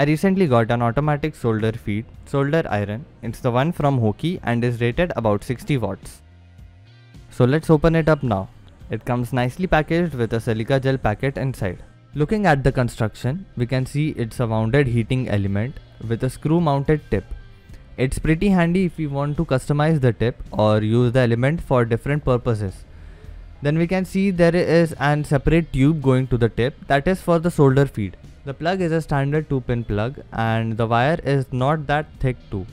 I recently got an automatic solder feed solder iron. It's the one from Hoki and is rated about 60 watts. So let's open it up now. It comes nicely packaged with a silica gel packet inside. Looking at the construction, we can see it's a wounded heating element with a screw mounted tip. It's pretty handy if you want to customize the tip or use the element for different purposes. Then we can see there is an separate tube going to the tip that is for the solder feed. The plug is a standard 2 pin plug and the wire is not that thick too.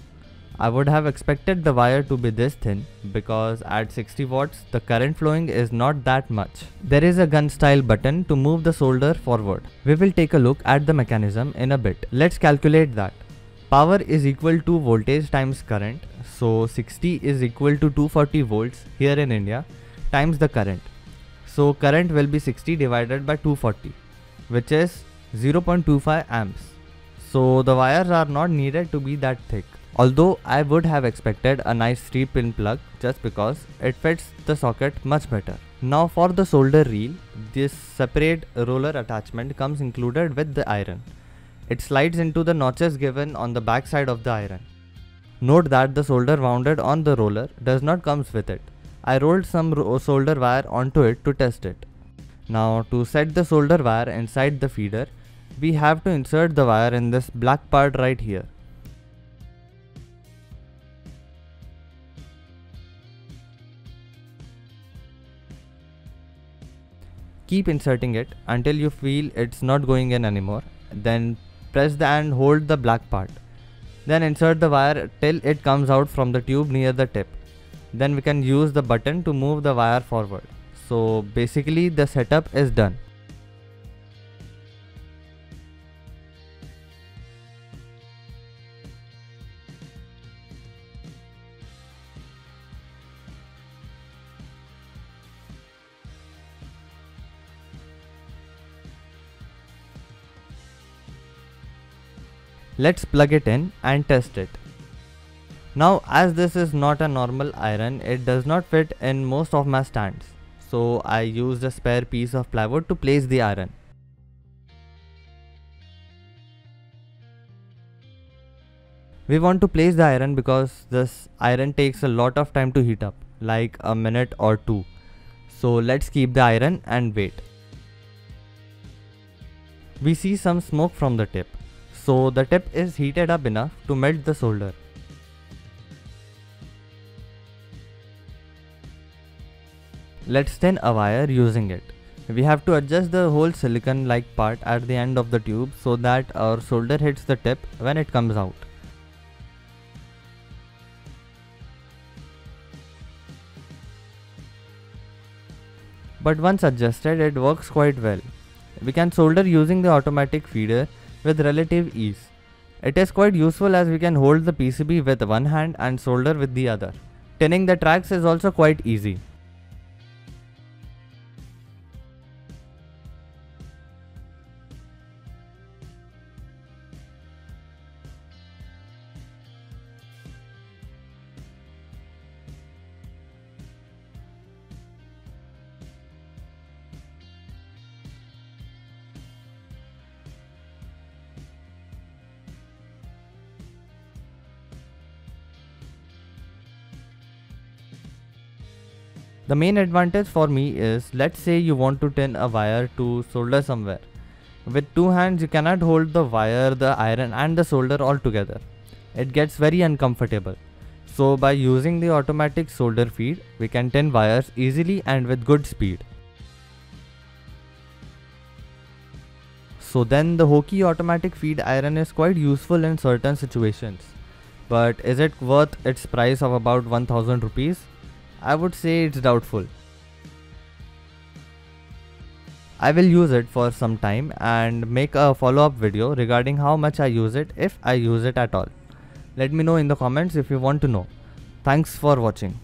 I would have expected the wire to be this thin because at 60 watts the current flowing is not that much. There is a gun style button to move the solder forward. We will take a look at the mechanism in a bit. Let's calculate that. Power is equal to voltage times current. So 60 is equal to 240 volts here in India times the current. So current will be 60 divided by 240 which is 0.25 amps. So the wires are not needed to be that thick. Although I would have expected a nice 3 pin plug just because it fits the socket much better. Now for the solder reel, this separate roller attachment comes included with the iron. It slides into the notches given on the back side of the iron. Note that the solder wounded on the roller does not comes with it. I rolled some solder wire onto it to test it. Now to set the solder wire inside the feeder, we have to insert the wire in this black part right here. Keep inserting it until you feel it's not going in anymore. Then press the and hold the black part. Then insert the wire till it comes out from the tube near the tip. Then we can use the button to move the wire forward. So basically the setup is done. Let's plug it in and test it. Now as this is not a normal iron, it does not fit in most of my stands. So I used a spare piece of plywood to place the iron. We want to place the iron because this iron takes a lot of time to heat up, like a minute or two. So let's keep the iron and wait. We see some smoke from the tip. So the tip is heated up enough to melt the solder. Let's thin a wire using it. We have to adjust the whole silicon like part at the end of the tube so that our solder hits the tip when it comes out. But once adjusted it works quite well. We can solder using the automatic feeder with relative ease. It is quite useful as we can hold the PCB with one hand and solder with the other. Tinning the tracks is also quite easy. The main advantage for me is let's say you want to tin a wire to solder somewhere. With two hands you cannot hold the wire, the iron and the solder all together. It gets very uncomfortable. So by using the automatic solder feed, we can tin wires easily and with good speed. So then the Hoki automatic feed iron is quite useful in certain situations. But is it worth its price of about 1000 rupees? I would say it's doubtful. I will use it for some time and make a follow up video regarding how much I use it if I use it at all. Let me know in the comments if you want to know. Thanks for watching.